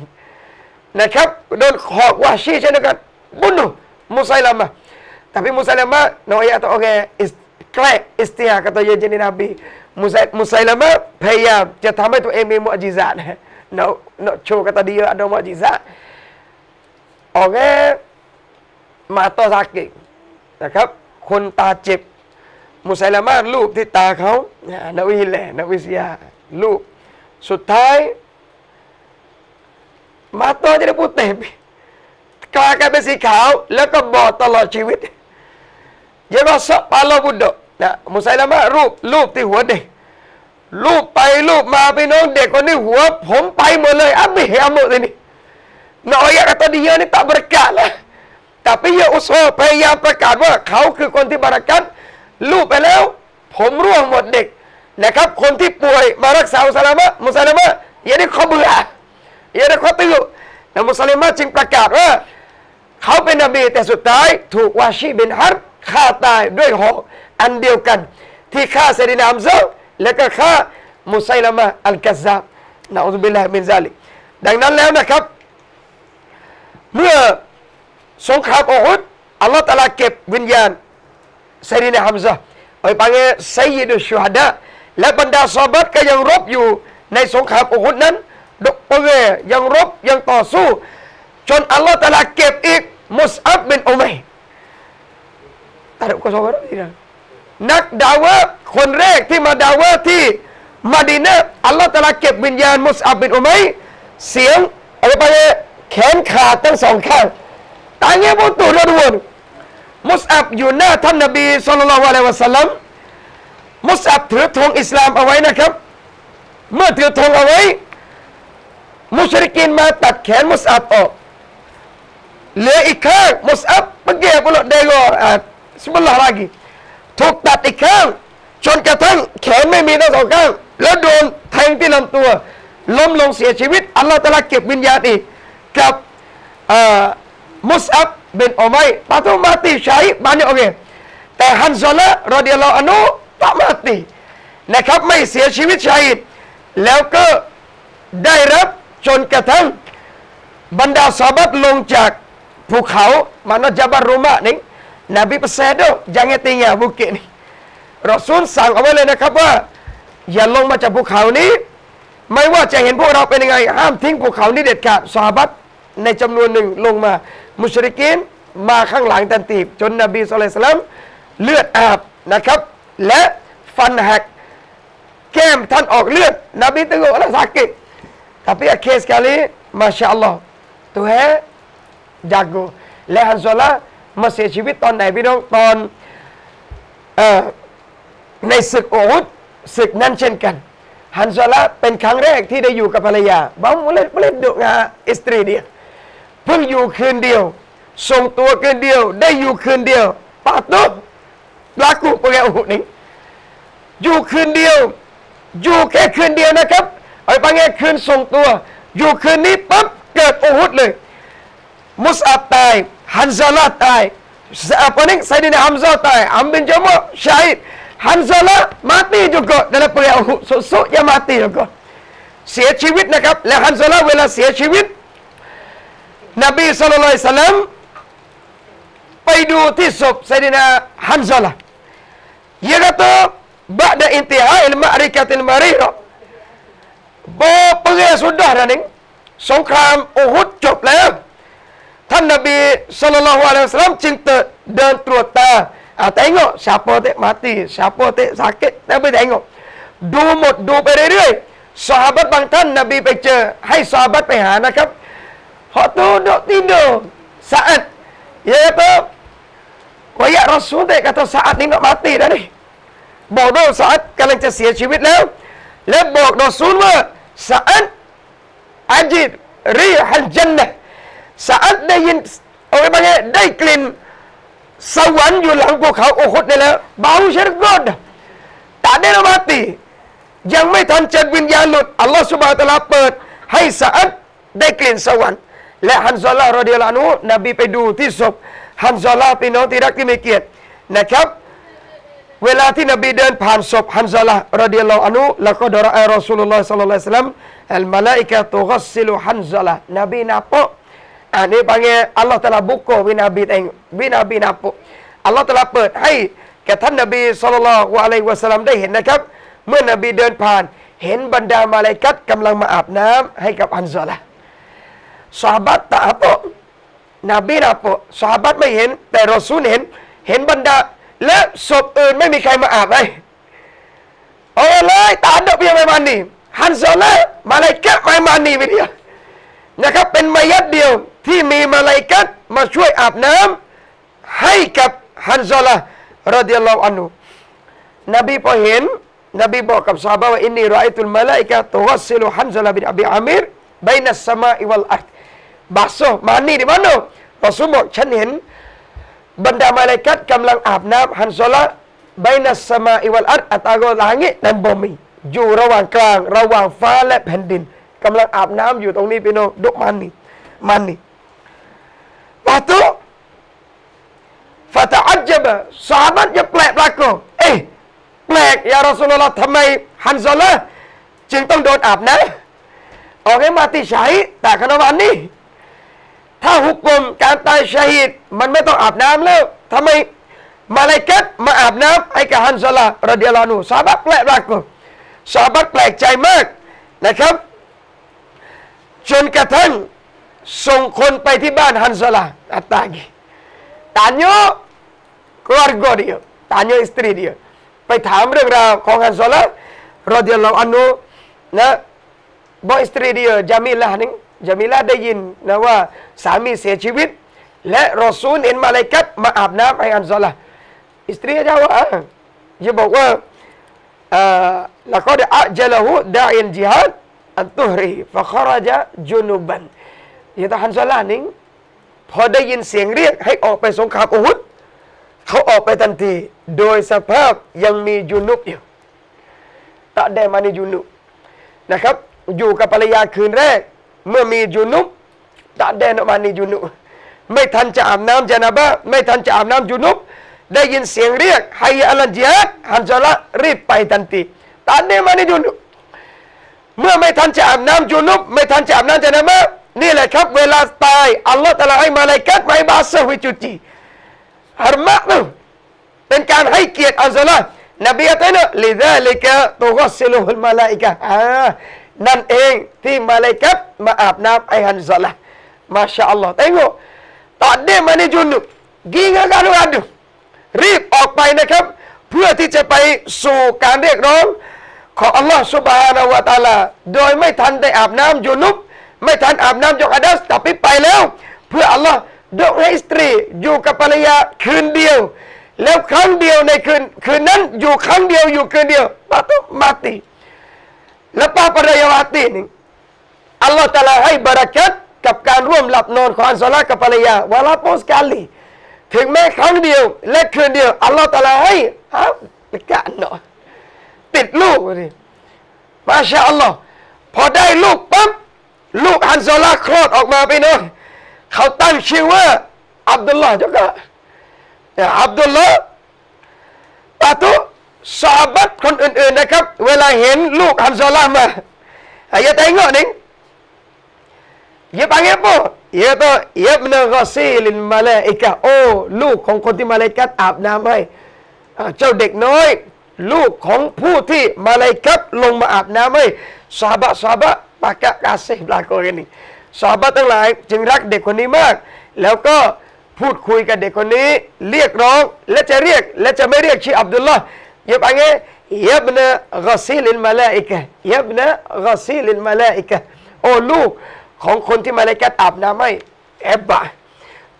นะครับโดนหอกวาชีเช่นเดียวกันบุญมุสัยละมะ tapi Musailamah Noya atau orang is, แกล้งอิสติฮากับตัวเย็นในบีมุสัยมุสัยละมะพยายามจะทำให้ตัวเองมีมุอจิซาตนะเนาะโชว์กับตัวเดียว ada mukjizat orang mata sakit นะ ออกแง่มาตอซาเกะนะครับ คนตาเจ็บ มุสัยละมะรูปที่ตาเขานาวิแลนาวิสยารูปสุดท้าย มาตัวจะได้พูดเต็มกลายเป็นสีขาว แล้วก็บอดตลอดชีวิตเยาวสปาลบุดดนะมุสัยละมะรูปรูปที่หัวเด็กรูปไปรูปมาไปน้องเด็กคนนี้หัว ผมไปหมดเลยอับไม่เห็นหมดเลยนี่ Noya kata dia ni tak berkat lah. Tapi ia usaha พยายามประกาศว่าเขาคือคนที่บารักัตลูกไปแล้ว ผมร่วงหมดเด็กนะครับ คนที่ป่วยมารักษาอุสลามะมุสลิมะอย่าได้เขาเบื่ออย่าได้เขาตื่นแล้วมุสลิมะจึงประกาศว่า เขาเป็นนบีแต่สุดท้าย ถูกวาชีบินฮัรฆ่าตายด้วยหอกอันเดียวกัน ที่ฆ่าเซดินามซาและก็ฆ่ามุสัยลามะอัลกัซซาบนะอุบิลลาฮิมินซาลิกดังนั้นแล้วนะครับ เมื่อสงครามอุฮุดอัลลอฮฺตะลาเก็บวิญญาณไซดีนฮัมซะไปปังเอไซยิดุชูฮัดะและบรรดาซอบัตก็ยังรบอยู่ในสงครามอุฮุดนั้นดกปเอยังรบยังต่อสู้ จนอัลลอฮฺตะลาเก็บอีกมุสอับบินอุมัยตัดก็สองคนนี่นะนักดาวะคนแรกที่มาดาวะที่มาดินะอัลลอฮฺตะลาเก็บวิญญาณมุสอับบินอุมัยเสียงอะไรไป แขนขาดทั้งสองข้างตายเงี้ยพวกตัวระดวนมุสอับอยู่หน้าท่านนบีสุลต่านละวะลัยวะสัลลัมมุสอับถือธงอิสลามเอาไว้นะครับ เมื่อถือธงเอาไว้ มุชริกินมาตัดแขนมุสอับออกเหลืออีกข้างมุสอับเมื่อกี้พวกเดโกอ่าสมุลลาฮ์ลากีถูกตัดอีกข้างจนกระทั่งแขนไม่มีทั้งสองข้างแล้วโดนแทงที่ลำตัว ล้มลงเสียชีวิตอัลลอฮฺตะลาเก็บวิญญาณอีก กับมุสอับเป็นอุมัยปาตุมาติชัยบานนี้โอเคแต่ฮันซอละรอดิยัลลอฮุอันุตมาตินะครับไม่เสียชีวิตชัยแล้วก็ได้รับจนกระทั่งบรรดาสาบัตลงจากภูเขามานาจับารุมะนี่นบีเปเซโด jangan tinggal bukit ni รอซูลสั่งเอาไว้เลยนะครับว่า อย่าลงมาจากภูเขานี้ ไม่ว่าจะเห็นพวกเราเป็นยังไง ห้ามทิ้งภูเขานี้เด็ดขาดสาบัต ในจำนวนหนึ่งลงมา มุชริกินมาข้างหลังตันตีบ จนนบีสุลัยสลัมเลือดอาบนะครับ และฟันหักแก้มท่านออกเลือด นบีตึงอกแลสักกิ tapi akhir sekali Masya Allah ตัวแฮจักโกและฮันซอลามาเสียชีวิตตอนไหนพี่น้องตอนอในศึกโอฮุดศึกนั้นเช่นกันฮันซอลาเป็นครั้งแรกที่ได้อยู่กับภรรยาบ้าม่เล่นไม่เล่นดุงาอิสตรีเดีย เพิ่งอยู่คืนเดียว ส่งตัวคืนเดียว ได้อยู่คืนเดียวปาตุลากูเปแกอุนี่อยู่คืนเดียว อยู่แค่คืนเดียวนะครับไอ้ปังแงคืนส่งตัว อยู่คืนนี้ปั๊บเกิดอุฮุดเลย มุสอับตายฮันซาลาตาย apa ni Sayyidina Hamzah ตายอัมบินจามะชาฮิดฮันซาลา mati juga dalam perang Uhud susuk yang mati juga เสียชีวิตนะครับ และฮันซาลาเวลาเสียชีวิต นบีสุลต่านสัลลัมไปดูที่ศพไซดินาฮันซาลา Dia kata Ba'da intihai al-ma'rikatil marira Perang sudah dah ni Songkram Uhud จบแล้ว ท่านนบีสุลต่านละฮ์อะลัยฮิสลามจึงเดินตรวจตา ah, tengok siapa tak mati siapa tak sakit Nabi tengok ดูหมดดูไปเรื่อยๆ sahabat บางท่านนบีไปเจอ ให้ sahabat ไปหานะครับ พอtu duduk tidur saat dia kata Waya Rasul dia kata saat ni nak mati dah ni บอกว่าสาดกำลังจะเสียชีวิตแล้ว และบอกรอซูลว่าสาดอาจิดรีฮัลจันนะสาดได้ยินเอาไว้บ้างได้กลิ่นสวรรค์อยู่หลังภูเขาโอคดนี่แล้วเบาเชิดกดตาได้ละมาตียังไม่ทันจัดวิญญาณหลุดอัลลอฮฺสุบฮฺตะลาเปิด ให้สาดได้กลิ่นสวรรค์ และฮันซอลาร์รดิลานูนบีไปดูที่ศพฮันซอลาพี่น้องที่รักที่มีเกียรตินะครับ เวลาที่นบีเดินผ่านศพฮันซาละรดิยัลลอฮุอันุแล้วก็ดรอัลรอซูลุลลอฮ์สัลลัลลอฮุอะลัยฮิสลัมอัลมาลาอิกะตุกัสซิลุฮันซาละนบีนับอันนี้ panggil Allah telah buka วินาบีเองวินาบีนับอัลลอฮ์ telah เปิดให้แก่ท่านนบีสัลลัลลอฮุอะลัยฮิวะสัลลัมได้เห็นนะครับ เมื่อนบีเดินผ่าน เห็นบรรดามาลาอิกัดกำลังมาอาบน้ำให้กับฮันซาละ สาบัตตา apa นบีนับสาบัตไม่เห็น แต่รอซูลเห็น เห็นบรรดา และศพอื่นไม่มีใครมาอาบให้โอ้เลยตาดอกเบียไม่มานี่ฮันโซลามาเลยกัดไม่มานี่วิเดียวนะครับเป็นมายัดเดียวที่มีมาเลยกัดมาช่วยอาบน้ำให้กับฮันโซลารดิยัลลอฮุอันุนบีพอเห็นนบีบอกกับซาบะว่าอินนีรอไอตุลมาลาอิกะตุวัสซิลุฮันซาลาบินอบีอามิรบายนัสสมาอิวัลอัรบ าโซมานี่di mana รอซูลบอกฉันเห็นบรรดามาเลกัดกำลังอาบน้ำฮันโซละไบนัสมาอิวัลอัตอัตากลางและบมีอยู่ระหว่างกลาง ระหว่างฟ้าและแผ่นดินกำลังอาบน้ำอยู่ตรงนี้พี่น้องดุมันนี่มันนี่ปะตุฟาตาอัจจบะสาบัตจะแปลกปลากเอ๊ะแปลกยารอสุลลอฮ์ทำไมฮันโซละจึงต้องโดนอาบน้ำออกให้มาติใช้แต่ขณะวันนี้ ถ้าหุกกลมการตายชาฮิดมันไม่ต้องอาบน้ำแล้วทำไมมาเลกัดมาอาบน้ำให้กับฮันซาลารเดิยลานูสาบัตแปลกมากสาบัตแปลกใจมากนะครับ จนกระทั่งส่งคนไปที่บ้านฮันซาลาอัตตากีตานโยกอร์กอดีตานโยสตรีเดียไปถามเรื่องราวของฮันซาลารเดิยลานูนะบอกอิสตรีเดียจามิลละนึง จามิลาได้ยินนะว่าสามีเสียชีวิต และรอซูลเห็นมาเลกัดมาอาบน้ำให้อันซอละอิสตรีจะว่าจะบอกว่าแล้วก็ได้อัจลหูดาอินจิฮัดอันตุฮรีฟะคาราจาจุนุบันยะตาฮันซอลานิงพอได้ยินเสียงเรียกให้ออกไปสงครามอุฮุดเขาออกไปทันที โดยสภาพยังมีจุนุบอยู่ตัดได้มาในจุนุบนะครับ อยู่กับภรรยาคืนแรก เมื่อมีจุนุบตัดแดนออกมานี่จุนุบไม่ทันจะอาบน้ำจานาบะไม่ทันจะอาบน้ำจุนุบได้ยินเสียงเรียกไฮอัลจิฮัดฮันซาละรีบไปทันทีตัดแดนมานี่จุนุบเมื่อไม่ทันจะอาบน้ำจุนุบไม่ทันจะอาบน้ำจานาบะนี่แหละครับเวลาตายอัลลอฮฺตะลาให้มาเลกัดไม่บาสวิจุจีฮารมะนเป็นการให้เกียรติอัลซาละนบีอัตนะลิซาลิกะตุกัสซิลุฮุลมาลาอิกะอ่า นั่นเองที่มาเลกัดมาอาบน้ำไอฮันซาละมาชาอัลลอฮ์ tengok tak ada mana junub กิงกันดูกันรีบออกไปนะครับ เพื่อที่จะไปสู่การเรียกร้องของอัลลอฮ์สุบฮานาวะตาลา โดยไม่ทันได้อาบน้ำยุนุบไม่ทันอาบน้ำยกอาดัสแต่ไปไปแล้ว เพื่ออัลลอฮ์ดกให้สตรี อยู่กับภรรยาคืนเดียว แล้วครั้งเดียวในคืน คืนนั้นอยู่ครั้งเดียวอยู่คืนเดียวปาตุมาติแล้วป้ายามาติ หนึ่งอัลลอฮ์ตะลาให้บารักัตกับการร่วมหลับนอนของอันซอลากับภรรยาวาลาโปสกาลีถึงแม้ครั้งเดียวและคืนเดียวอัลลอฮ์ตะลาให้ฮะกันเนาะติดลูกเลยมาชาอัลลอฮ์พอได้ลูกปั๊บลูกฮันซอลาคลอดออกมาไปเนาะเขาตั้งชื่อว่าอับดุลลาห์จ้าก็อับดุลลาห์ปาตุ สาบัตคนอื่น ๆนะครับ เวลาเห็นลูกฮันซอลามาอย่าแต่งเงาะนึง Dia panggil apa? ia kata yabna ghasilil malaikah oh ลูกของคนที่มาเลกัตอาบน้ำให้เจ้าเด็กน้อย ลูกของผู้ที่มาเลกัตลงมาอาบน้ำให้สาบะสาบะปากกะกาเซบลาโกกันนี่สาบะทั้งหลาย จึงรักเด็กคนนี้มาก แล้วก็พูดคุยกับเด็กคนนี้ เรียกร้อง และจะเรียก และจะไม่เรียกชื่ออับดุลลาห์ ยบอะไรยับนะกาซิลินมาลาอิกะยับนะกาซิลินมาลาอิกะโอ้ลูกของคนที่มาเลกัตอาบน้ำให้แอบบะ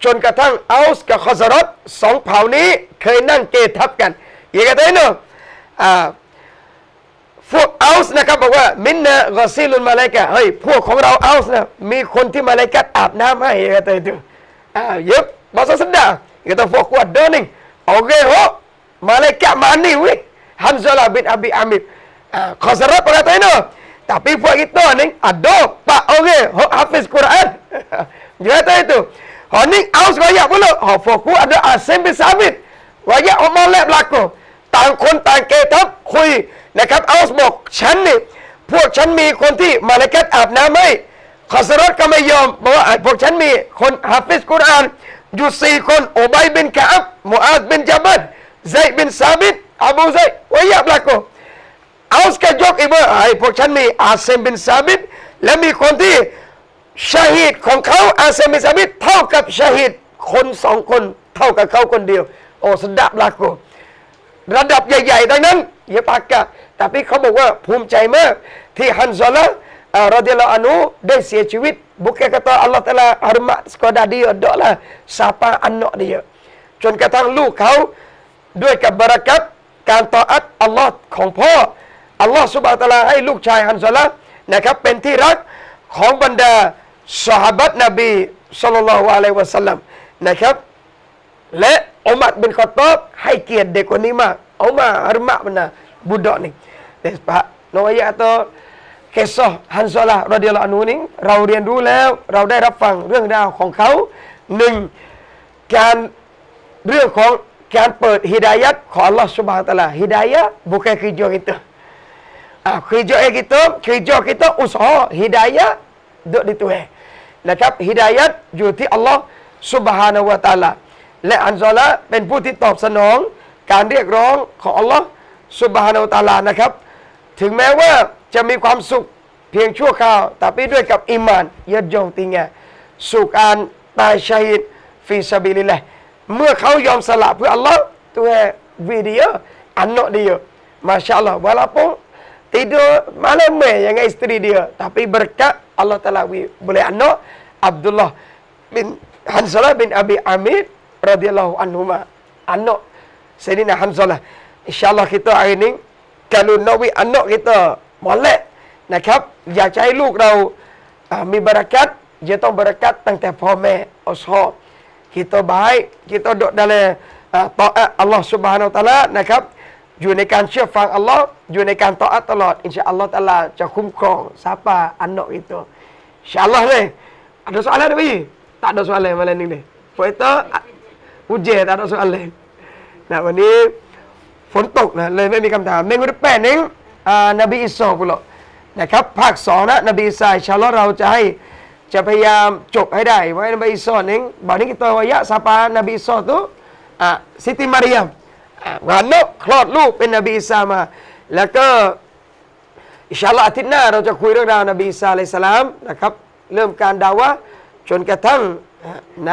จนกระทั่งอัลส์กับคอซารอตสองเผ่านี้เคยนั่งเกทับกันอย่างไรเนาะพวกอัลส์นะครับบอกว่ามินนะกอซิลุนมาเลกะเฮ้ยพวกของเราอัลส์นะมีคนที่มาเลกัตอาบน้ำให้อย่างไร itu ah yep bahasa sedar kata fok kuat dah ni okey ho malaikat mani weh Hamzah bin Abi Amir ah Khazraj berkata ini tapi buat kita ni ada pak okey ho hafiz Quran dia kata itu ho ni aus royak pula ho fokus ada Asim bin Sabit royak ho molek berlaku ต่างคนต่างเกทับคุยนะครับอัลส์บอกฉันนี่พวกฉันมีคนที่มาเลกัตอาบน้ำให้คอสรอดก็ไม่ยอมบอกว่าพวกฉันมีคนฮาฟิสกุรอานอยู่สี่คนโอบัยบินกาบมูอาดบินจับัด ไซบินซาบิดอาบูไซวายาบลาโกอัลส์ก็ยกอีกว่าไอพวกฉันมีอาเซมบินซาบิดและมีคนที่ชาฮิดของเขาอาเซมบินซาบิดเท่ากับชาฮิดคนสองคนเท่ากับเขาคนเดียว โอ้สดับลาโกระดับใหญ่ ๆ ดังนั้นอย่าปากกะแต่พี่เขาบอกว่าภูมิใจมาก ที่ฮันซอละรดิลาอนุได้เสียชีวิต bukan kata Allah Taala hormat sekadar dia dak lah siapa anak dia จนกระทั่งลูกเขา ด้วยกับบารักัตการต่ออัตอัลลอฮ์ของพ่ออัลลอฮ์สุบฮาตะลาให้ลูกชายฮันซอละนะครับเป็นที่รักของบรรดาสหบัตนบีสัลลัลลอฮุอะลัยวะสัลลัมนะครับและอุมัรบินขอตอบให้เกียรติเด็กคนนี้มากอุมัรฮาร์มะมันนะบุดอกนี่เด็กพระนวยะตัวเคสอฮันซอลารอดิลลานูนี้เราเรียนรู้แล้วเราได้รับฟังเรื่องราวของเขาหนึ่งการเรื่องของ การเปิดฮิดายัดของ Allah Subhanahu Taala hidayah bukan kerja kita ah kerja kita kerja kita usaha hidayah duk di Tuhan นะครับฮิดายัดอยู่ที่ Allah Subhanahu Wa Taala และอันซอละเป็นผู้ที่ตอบสนอง การเรียกร้องของอัลลอฮ์สุบฮานาอัลตาลานะครับ ถึงแม้ว่าจะมีความสุขเพียงชั่วคราว แต่ไปด้วยกับอิมานยัดยงติงะสุขการตายชัยฟิซาบิลิลละ เมื่อเขายอมสละเพื่ออัลลอฮ์ตัววิดีโออันนอเดียมาชาอัลลอฮ์ walaupun tidur malam dengan isteri dia tapi berkat Allah Taala boleh anak Abdullah bin Hansalah bin Abi Amir radhiyallahu anhuma anak Sayyidina Hamzah InsyaAllah kita hari ini kalau nawi anak kita molek นะครับ อยากจะให้ลูกเรามีบารักัตจะต้องบารักัตตั้งแต่พ่อแม่อัลลอฮ์ kita baik kita duduk dalam uh, taat Allah Subhanahu Wa Taala นะครับอยู่ในการเชื่อฟังอัลลอฮ์อยู่ในการต่ออัตตลอดอินชาอัลลอฮ์ตะลาจะคุ้มครอง siapa anak itu insyaallah ni ada soalan tak bi tak ada soalan malam ni ni Poeta อุเจตอัลลอฮ์นะวันนี้ฝนตกนะเลยไม่มีคำถามในงวดแปดนี้นบีอิสซอบุลนะครับภาคสองนะนบีอิสซาอินชาอัลลอฮ์เราจะให้ จะพยายามจบให้ได้ไว่านบีอิสอนี้บอกนี้ตัววายะสาปานบีอิสอตุซิติมาริยมงานนกคลอดลูกเป็นนบีอิสามา แล้วก็อิชาลอาทิตย์หน้าเราจะคุยเรื่องราวนบีอิสาอะลัยสลามนะครับเริ่มการดาวะจนกระทั่งใน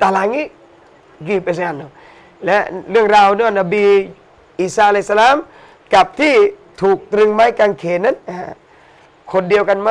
ตารางนี้กี่เปอร์เซ็นต์และเรื่องราวเรื่องนบีอีสาอะลัยสลาม กับที่ถูกตรึงไม้กางเขนนั้นคนเดียวกันไหม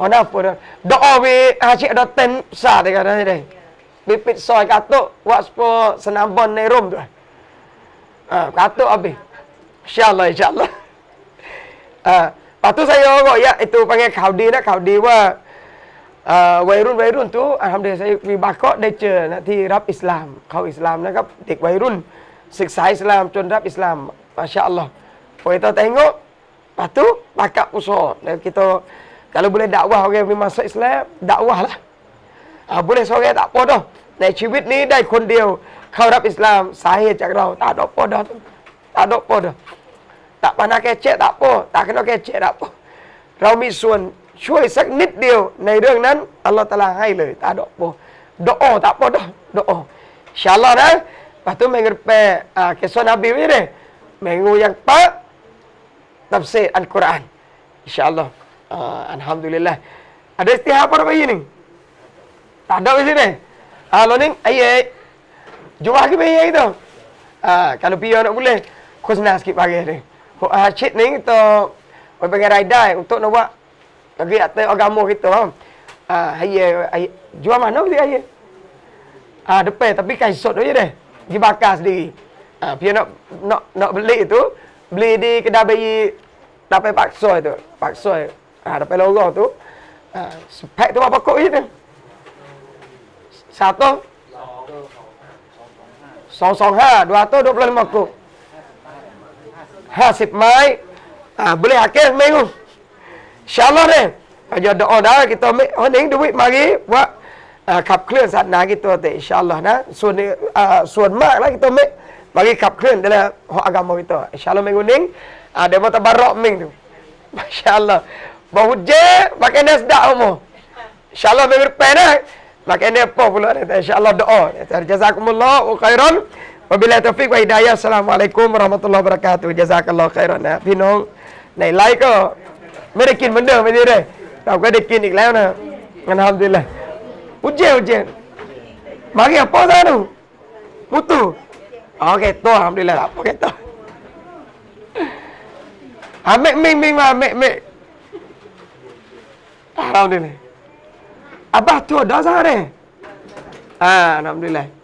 Hona apa dah? Doa we ah, Haji ada ten sa dekat ni deh. Bibit soi katuk buat sepa senambon ni rom tu. Ah katuk abih. Insya-Allah insya-Allah. Ah patu saya ogok ya itu panggil kaudi dah kaudi wa. Ah wairun wairun tu alhamdulillah saya we bakok dah je nak ti rap Islam. Kau Islam lah, nak dik wairun. Sik sai Islam tu rap Islam. Masya-Allah. Kita tu tengok patu bakak usah. Kita Kalau boleh dakwah orang yang masuk Islam Dakwah lah ha, Boleh seorang tak apa dah ในชีวิตนี้ได้คนเดียว เข้ารับอิสลาม สาเหตุจากเราtak ada apa dah tu tak ada apa dah tak pandai kecek tak apa tak kena kecek tak apa เรามีส่วนช่วยสักนิดเดียว ในเรื่องนั้นอัลลอฮฺตะลาให้เลยตาดอกโปดอกtak apa dah ดอก InsyaAllah dah Lepas tu mengerti uh, kisah Nabi ni deh Minggu yang empat Tafsir Al-Quran InsyaAllah uh, Alhamdulillah Ada istihar apa bayi ni? Tak ada di sini Ah, lo ni ayat Jual lagi bayi itu Ah, kalau pion nak boleh Khusna sikit pagi ni Ah, cik ni kita Orang panggil raidai Untuk nak buat Bagi atas agama kita Ah, ayat, ayat Jual mana dia ayat? Ah, depan tapi kaisut je deh. Pergi bakar sendiri. Ah, dia nak nak nak beli tu, beli di kedai bayi dapat paksa itu. Paksa. Ah, ha, dapat lorah tu. Ah, ha, sepak tu apa pokok je tu. Satu. Song song ha, dua tu dua puluh lima kok. Ha, sip mai. Ha, boleh hakim minggu. InsyaAllah ni. Ajar doa dah, kita ambil. Oh, ni duit mari buat. Uh, kap clear saat nak kita tu insyaallah nah suan uh, suan mak lah kita ambil bagi kap clear dalam agama kita insyaallah minggu ning ada uh, mata barok ming tu masyaallah bahu je pakai nas dak umur insyaallah minggu depan dah pakai ni apa pula ni insyaallah doa jazakumullah wa khairan wabillahi taufiq wa hidayah assalamualaikum warahmatullahi wabarakatuh jazakallah khairan นะพี่น้องในไลฟ์ก็ไม่ได้กินเหมือนเดิมไม่ได้เลยเราก็ได้กินอีกแล้วนะอัลฮัมดุลิลละ Ujian, ujian. Mari apa dah tu? Putu. Okey, tu alhamdulillah. Tak apa kata. Ambil ming ming mah, ambil ambil. Alhamdulillah. Abah tu dah sehari. Ah, alhamdulillah.